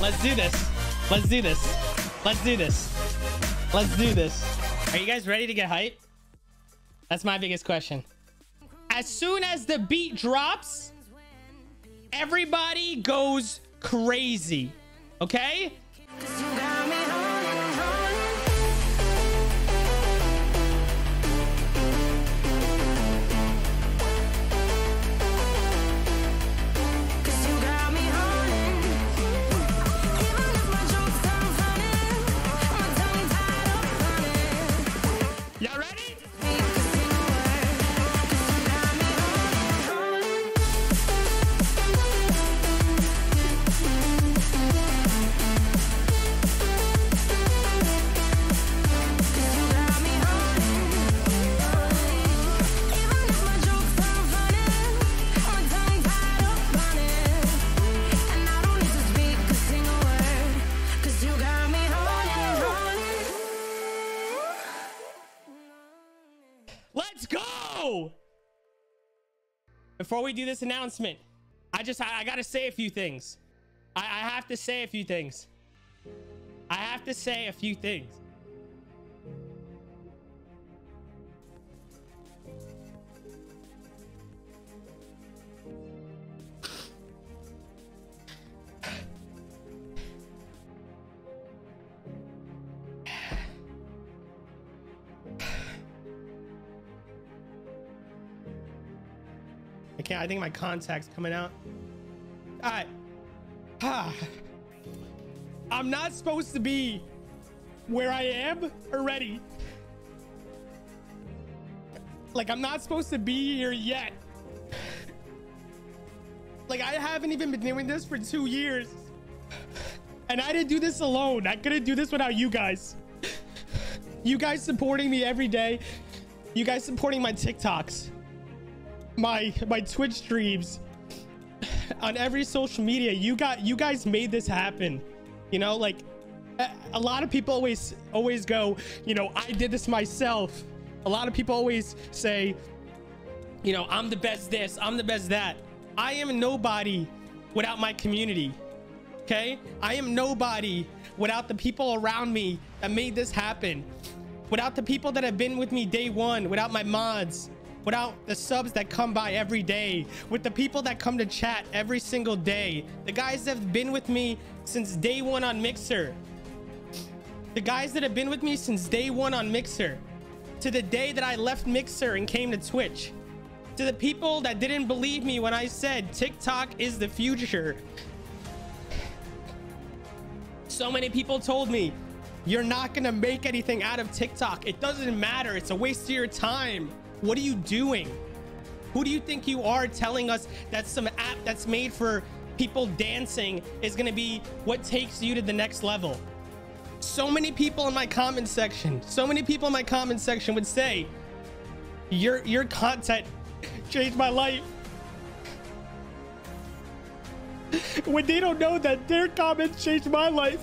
Let's do this. Let's do this. Let's do this. Let's do this. Are you guys ready to get hype? That's my biggest question. As soon as the beat drops, everybody goes crazy. Okay? Before we do this announcement, I just I, I gotta say a few things. I, I have to say a few things. I have to say a few things. Think my contact's coming out. All right. Ah. I'm not supposed to be where I am already. Like, I'm not supposed to be here yet. Like, I haven't even been doing this for two years. And I didn't do this alone. I couldn't do this without you guys. You guys supporting me every day. You guys supporting my TikToks my my twitch streams on every social media. You got you guys made this happen. You know like a, lot of people always always go you know i did this myself. A lot of people always say you know i'm the best this i'm the best that. I am nobody without my community okay? I am nobody without the people around me that made this happen. Without the people that have been with me day one without my mods without the subs that come by every day, with the people that come to chat every single day, the guys that have been with me since day one on Mixer, the guys that have been with me since day one on Mixer, to the day that I left Mixer and came to Twitch, to the people that didn't believe me when I said TikTok is the future. So many people told me, you're not gonna make anything out of TikTok. It doesn't matter. It's a waste of your time. What are you doing? Who do you think you are telling us that some app that's made for people dancing is going to be what takes you to the next level? So many people in my comment section, so many people in my comment section would say, your, your content changed my life. when they don't know that their comments changed my life.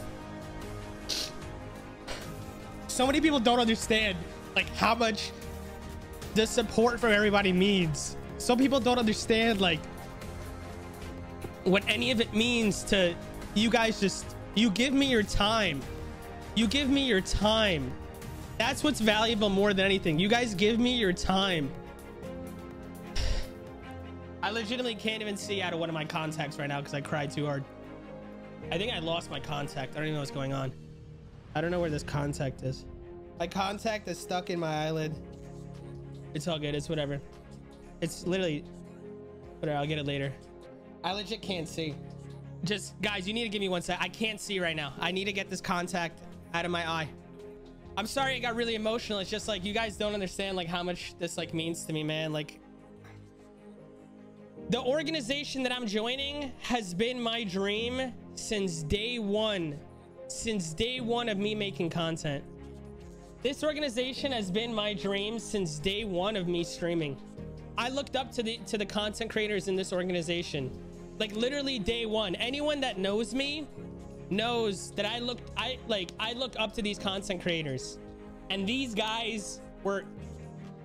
So many people don't understand like how much the support from everybody means. Some people don't understand like what any of it means to you guys just you give me your time. You give me your time. That's what's valuable more than anything. You guys give me your time. I legitimately can't even see out of one of my contacts right now because I cried too hard. I think I lost my contact. I don't even know what's going on. I don't know where this contact is. My contact is stuck in my eyelid. It's all good. It's whatever. It's literally whatever. I'll get it later. I legit can't see. Just guys, you need to give me one sec. I can't see right now. I need to get this contact out of my eye. I'm sorry it got really emotional. It's just like you guys don't understand like how much this like means to me, man. Like the organization that I'm joining has been my dream since day one. Since day one of me making content. This organization has been my dream since day one of me streaming. I looked up to the to the content creators in this organization. Like literally day one. Anyone that knows me knows that I look I like I look up to these content creators. And these guys were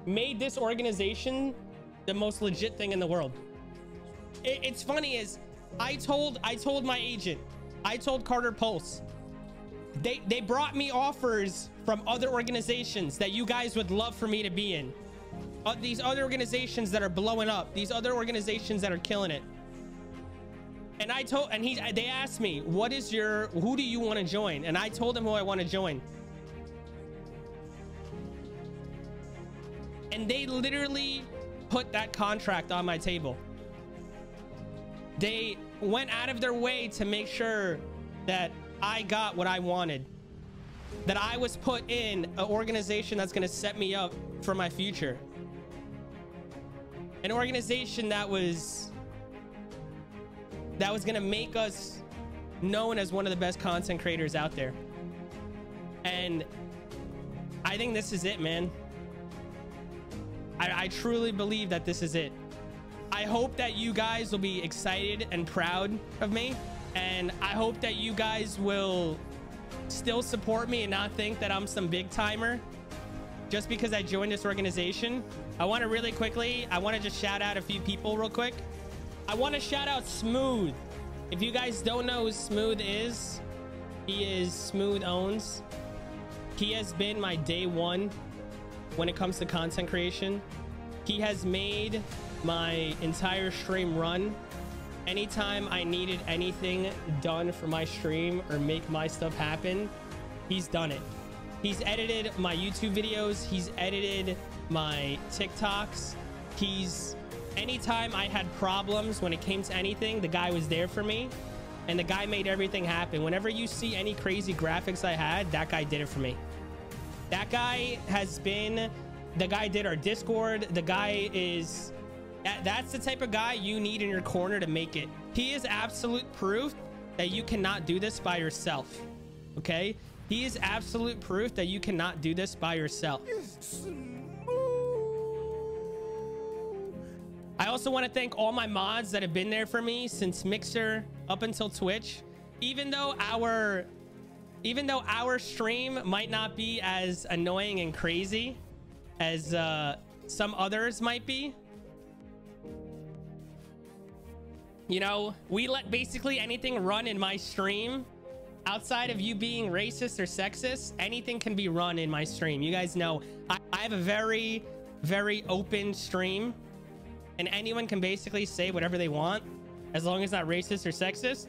made this organization the most legit thing in the world. It, it's funny is I told I told my agent I told Carter Pulse. They they brought me offers from other organizations that you guys would love for me to be in. Uh, these other organizations that are blowing up. These other organizations that are killing it. And I told and he they asked me, "What is your who do you want to join?" And I told them who I want to join. And they literally put that contract on my table. They went out of their way to make sure that I got what I wanted. That I was put in an organization that's going to set me up for my future. An organization that was that was going to make us known as one of the best content creators out there. And I think this is it, man. I, I truly believe that this is it. I hope that you guys will be excited and proud of me. And I hope that you guys will still support me and not think that I'm some big timer just because I joined this organization. I want to really quickly, I want to just shout out a few people real quick. I want to shout out Smooth. If you guys don't know who Smooth is, he is Smooth Owns. He has been my day one when it comes to content creation. He has made my entire stream run. Anytime I needed anything done for my stream or make my stuff happen, he's done it. He's edited my YouTube videos. He's edited my TikToks. He's anytime I had problems when it came to anything, the guy was there for me and the guy made everything happen. Whenever you see any crazy graphics I had, that guy did it for me. That guy has been the guy did our Discord. The guy is that's the type of guy you need in your corner to make it. He is absolute proof that you cannot do this by yourself. Okay? He is absolute proof that you cannot do this by yourself. I also want to thank all my mods that have been there for me since Mixer up until Twitch. Even though our even though our stream might not be as annoying and crazy as uh, some others might be, You know, we let basically anything run in my stream outside of you being racist or sexist. Anything can be run in my stream. You guys know I, I have a very, very open stream and anyone can basically say whatever they want as long as not racist or sexist.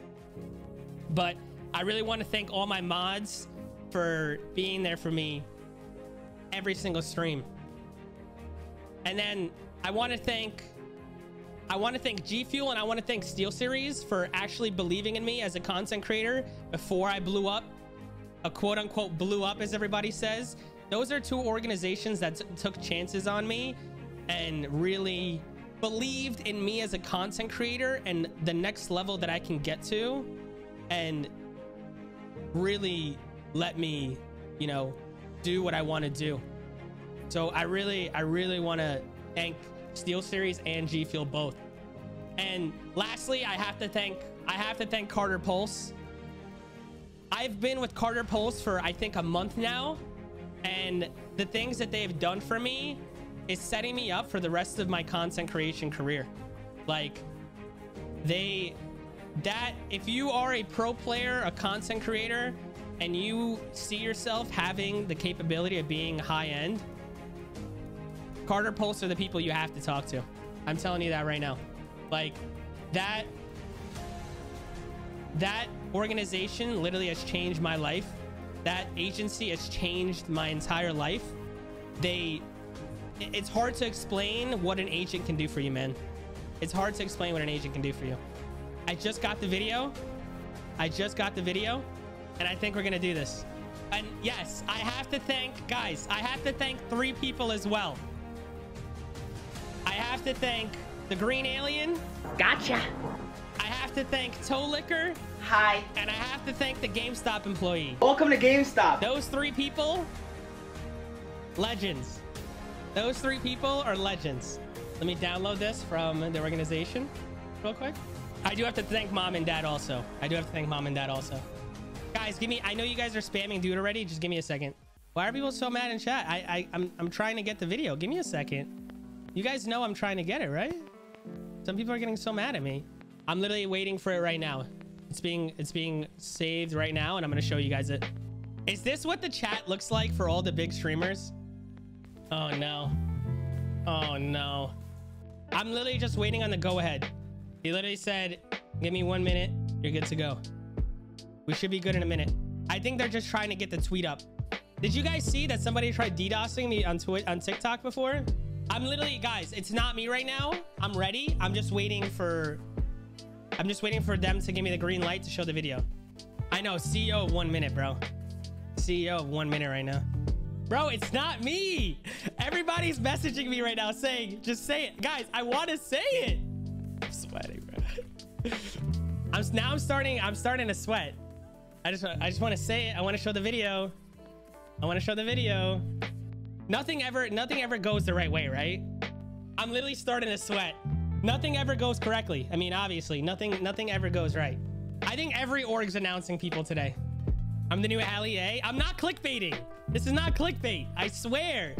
But I really want to thank all my mods for being there for me every single stream. And then I want to thank I want to thank G Fuel and I want to thank SteelSeries for actually believing in me as a content creator before I blew up, a quote unquote blew up, as everybody says. Those are two organizations that took chances on me and really believed in me as a content creator and the next level that I can get to and really let me, you know, do what I want to do. So I really, I really want to thank SteelSeries and G Fuel both. And lastly, I have to thank I have to thank Carter Pulse. I've been with Carter Pulse for I think a month now, and the things that they've done for me is setting me up for the rest of my content creation career. Like they that if you are a pro player, a content creator, and you see yourself having the capability of being high end, Carter Pulse are the people you have to talk to. I'm telling you that right now. Like that that organization literally has changed my life. That agency has changed my entire life. They it's hard to explain what an agent can do for you, man. It's hard to explain what an agent can do for you. I just got the video. I just got the video and I think we're going to do this. And yes, I have to thank guys. I have to thank three people as well. I have to thank the green alien. Gotcha. I have to thank Toe Liquor. Hi. And I have to thank the GameStop employee. Welcome to GameStop. Those three people, legends. Those three people are legends. Let me download this from the organization real quick. I do have to thank mom and dad also. I do have to thank mom and dad also. Guys, give me, I know you guys are spamming dude already. Just give me a second. Why are people so mad in chat? I, I, I'm, I'm trying to get the video. Give me a second. You guys know I'm trying to get it, right? Some people are getting so mad at me. I'm literally waiting for it right now. It's being it's being saved right now, and I'm gonna show you guys it. Is this what the chat looks like for all the big streamers? Oh no. Oh no. I'm literally just waiting on the go ahead. He literally said, give me one minute. You're good to go. We should be good in a minute. I think they're just trying to get the tweet up. Did you guys see that somebody tried DDoSing me on Twi on TikTok before? I'm literally, guys, it's not me right now. I'm ready. I'm just waiting for, I'm just waiting for them to give me the green light to show the video. I know, CEO of one minute, bro. CEO of one minute right now. Bro, it's not me. Everybody's messaging me right now saying, just say it. Guys, I want to say it. I'm sweating, bro. I'm now I'm starting, I'm starting to sweat. I just, I just want to say it. I want to show the video. I want to show the video. Nothing ever, nothing ever goes the right way, right? I'm literally starting to sweat. Nothing ever goes correctly. I mean, obviously, nothing, nothing ever goes right. I think every org's announcing people today. I'm the new Ali A. I'm not clickbaiting. This is not clickbait. I swear.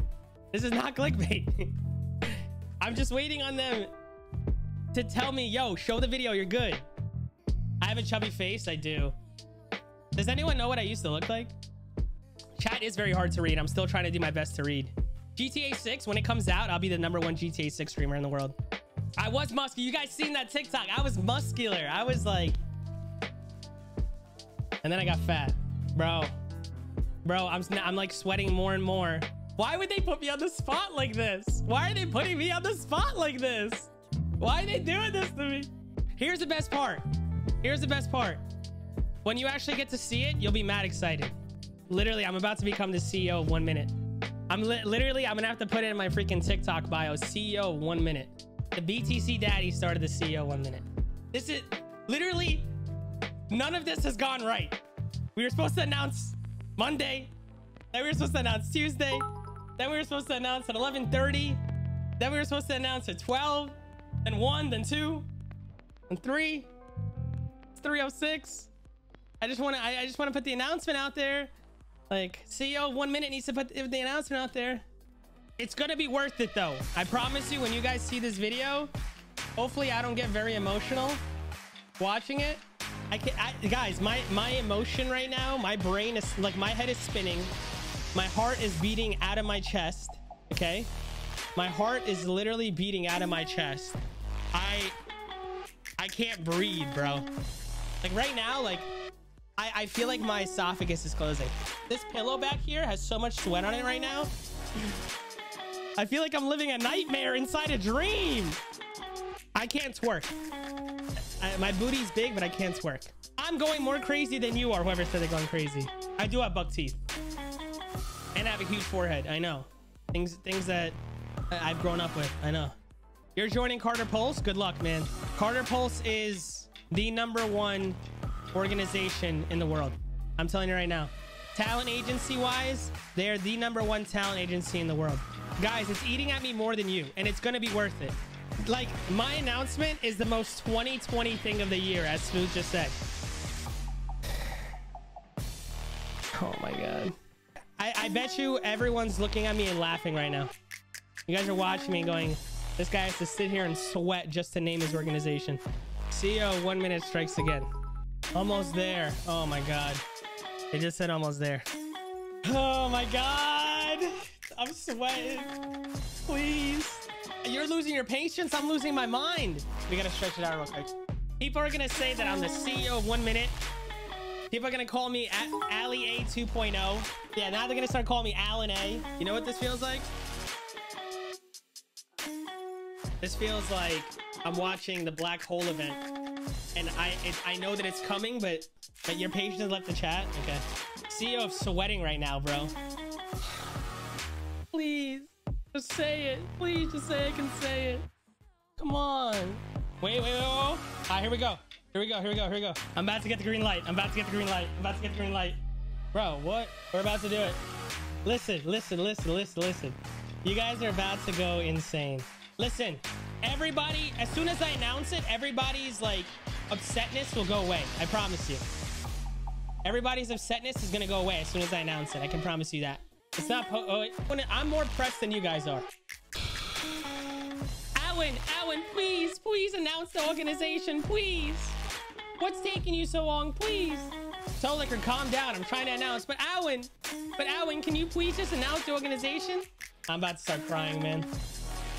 This is not clickbait. I'm just waiting on them to tell me, yo, show the video. You're good. I have a chubby face. I do. Does anyone know what I used to look like? Chat is very hard to read. I'm still trying to do my best to read. GTA 6, when it comes out, I'll be the number one GTA 6 streamer in the world. I was muscular. You guys seen that TikTok? I was muscular. I was like... And then I got fat. Bro. Bro, I'm, I'm like sweating more and more. Why would they put me on the spot like this? Why are they putting me on the spot like this? Why are they doing this to me? Here's the best part. Here's the best part. When you actually get to see it, you'll be mad excited. Literally, I'm about to become the CEO of one minute. I'm li literally, I'm gonna have to put it in my freaking TikTok bio, CEO one minute. The BTC daddy started the CEO one minute. This is literally, none of this has gone right. We were supposed to announce Monday. Then we were supposed to announce Tuesday. Then we were supposed to announce at 11.30. Then we were supposed to announce at 12. Then 1, then 2, and 3. It's 306. I just want to I, I, just want to put the announcement out there. Like CEO one minute needs to put the announcement out there. It's gonna be worth it though. I promise you when you guys see this video, hopefully I don't get very emotional watching it. I can I, guys, my my emotion right now, my brain is like my head is spinning. My heart is beating out of my chest. Okay. My heart is literally beating out of my chest. I I can't breathe, bro. Like right now, like I, I feel like my esophagus is closing. This pillow back here has so much sweat on it right now. I feel like I'm living a nightmare inside a dream. I can't twerk. I, my booty's big, but I can't twerk. I'm going more crazy than you are, whoever said they're going crazy. I do have buck teeth. And I have a huge forehead. I know. Things things that I've grown up with. I know. You're joining Carter Pulse? Good luck, man. Carter Pulse is the number one organization in the world. I'm telling you right now. Talent agency wise, they're the number one talent agency in the world. Guys, it's eating at me more than you, and it's going to be worth it. Like, my announcement is the most 2020 thing of the year, as Smooth just said. Oh my God. I, I bet you everyone's looking at me and laughing right now. You guys are watching me going, this guy has to sit here and sweat just to name his organization. CEO, one minute strikes again. Almost there. Oh my god. It just said almost there. Oh my god. I'm sweating. Please. You're losing your patience. I'm losing my mind. We gotta stretch it out real quick. People are gonna say that I'm the CEO of one minute. People are gonna call me Ali A 2.0. Yeah, now they're gonna start calling me Allen A. You know what this feels like? This feels like I'm watching the black hole event and I it, I know that it's coming, but but your patience left the chat. Okay. CEO of sweating right now, bro. Please, just say it. Please, just say I can say it. Come on. Wait, wait, wait, wait. All right, here we go. Here we go. Here we go. Here we go. I'm about to get the green light. I'm about to get the green light. I'm about to get the green light. Bro, what? We're about to do it. Listen, listen, listen, listen, listen. You guys are about to go insane. Listen, everybody, as soon as I announce it, everybody's like upsetness will go away. I promise you. Everybody's upsetness is to go away as soon as I announce it. I can promise you that. It's not... Oh, I'm more pressed than you guys are. Allen, Allen, please, please announce the organization, please. What's taking you so long? Please. Liquor, calm down. I'm trying to announce. But Alwyn, but Alwyn, can you please just announce the organization? I'm about to start crying, man.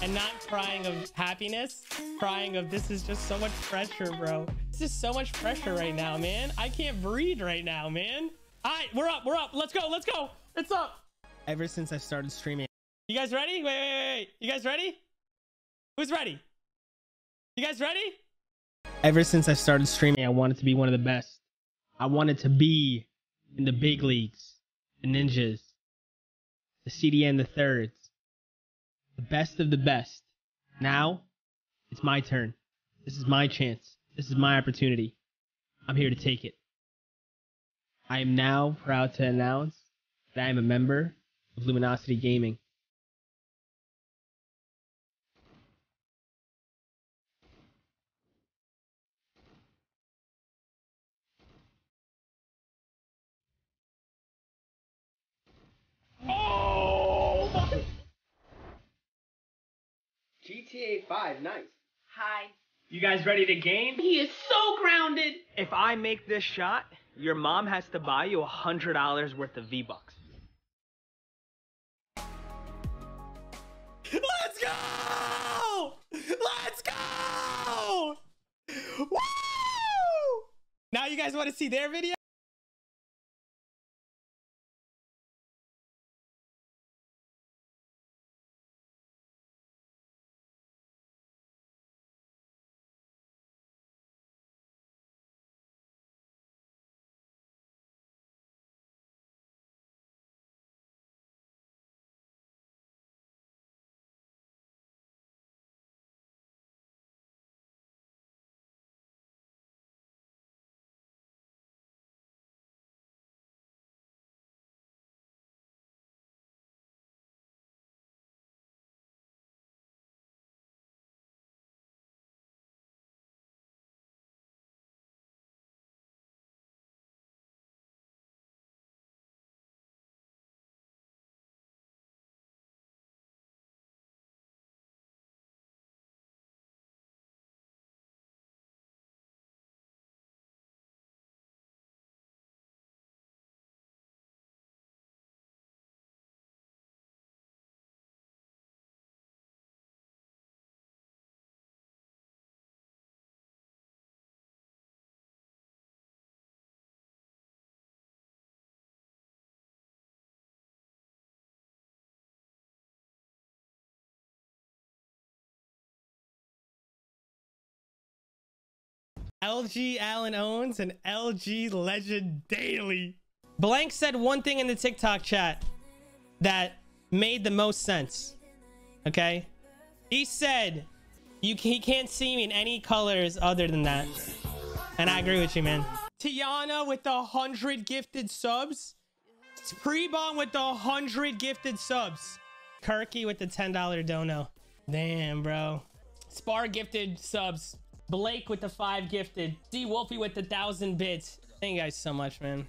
And not crying of happiness, crying of this is just so much pressure, bro. This is so much pressure right now, man. I can't breathe right now, man. All right, we're up, we're up. Let's go, let's go. It's up. Ever since I started streaming. You guys ready? Wait, wait, wait. You guys ready? Who's ready? You guys ready? Ever since I started streaming, I wanted to be one of the best. I wanted to be in the big leagues, the ninjas, the CDN, the thirds, the best of the best. Now, it's my turn. This is my chance. This is my opportunity. I'm here to take it. I am now proud to announce that I am a member of Luminosity Gaming. GTA 5, nice. Hi. You guys ready to game? He is so grounded. If I make this shot, your mom has to buy you a hundred dollars worth of V-Bucks. Let's go! Let's go! Woo! Now you guys want to see their video? LG Allen Ownz and LG Legend Daily. Blank said one thing in the TikTok chat that made the most sense. Okay? He said you he can't see me in any colors other than that. And I agree with you, man. Tiana with the 100 gifted subs. Pre-bomb with the 100 gifted subs. Kirky with the $10 dono. Damn, bro. Spar gifted subs. Blake with the five gifted. D Wolfie with the thousand bits. Thank you guys so much, man.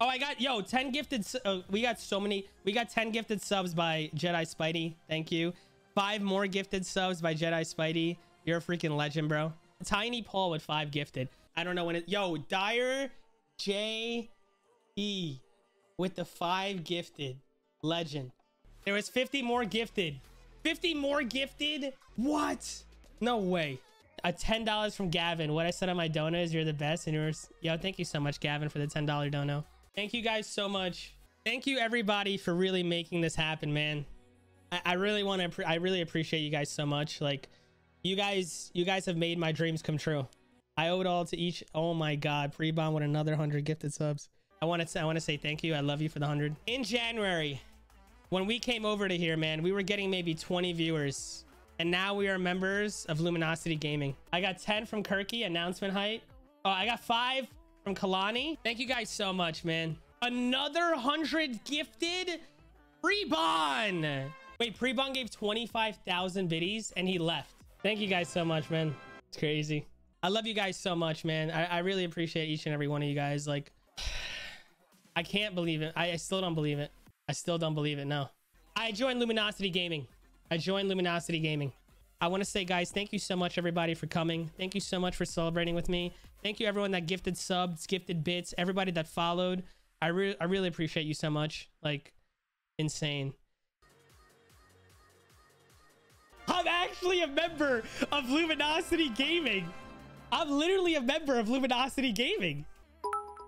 Oh, I got yo 10 gifted. Uh, we got so many. We got 10 gifted subs by Jedi Spidey. Thank you. Five more gifted subs by Jedi Spidey. You're a freaking legend, bro. Tiny Paul with five gifted. I don't know when it. Yo, Dyer J E with the five gifted. Legend. There was 50 more gifted. 50 more gifted? What? No way a $10 from Gavin. What I said on my dono is you're the best. And yours, yo, thank you so much, Gavin, for the $10 dono. Thank you guys so much. Thank you everybody for really making this happen, man. I, I really want to, I really appreciate you guys so much. Like you guys, you guys have made my dreams come true. I owe it all to each. Oh my God. Pre-bomb with another 100 gifted subs. I want to, I want to say thank you. I love you for the 100. In January, when we came over to here, man, we were getting maybe 20 viewers and now we are members of Luminosity Gaming. I got 10 from Kirky, announcement height. Oh, I got five from Kalani. Thank you guys so much, man. Another 100 gifted Prebon. Wait, Prebon gave 25,000 biddies and he left. Thank you guys so much, man. It's crazy. I love you guys so much, man. I, I really appreciate each and every one of you guys. Like, I can't believe it. I, I still don't believe it. I still don't believe it. No. I joined Luminosity Gaming. I joined Luminosity Gaming. I want to say, guys, thank you so much, everybody, for coming. Thank you so much for celebrating with me. Thank you everyone that gifted subs, gifted bits, everybody that followed. I really I really appreciate you so much. Like insane. I'm actually a member of Luminosity Gaming. I'm literally a member of Luminosity Gaming.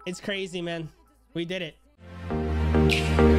It's crazy, man. We did it.